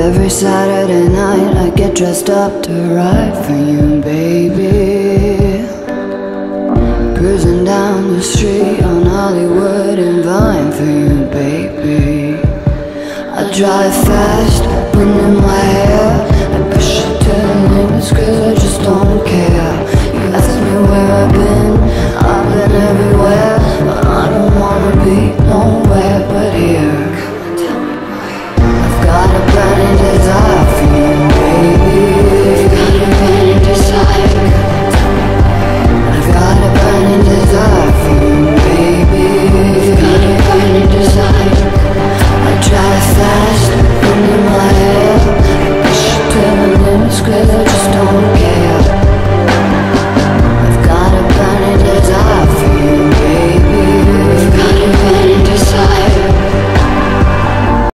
Every Saturday night I get dressed up to ride for you, baby. Cruising down the street on Hollywood and Vine for you, baby. I drive fast, wind in my hair. love.